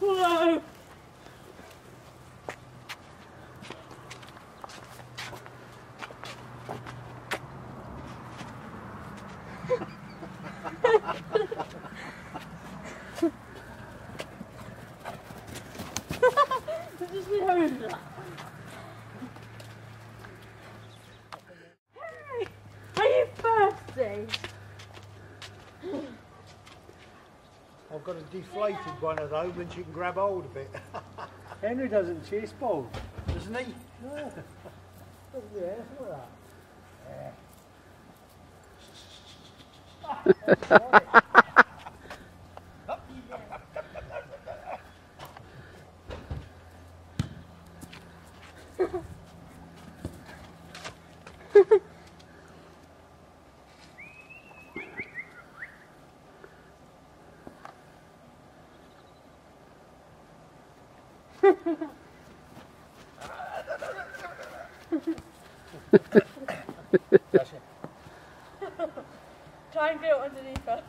Whoa! Home. Are you thirsty? I've got a deflated one of those and she can grab hold of it. Henry doesn't chase balls. Doesn't he? Yeah, look at that. Try and go underneath her.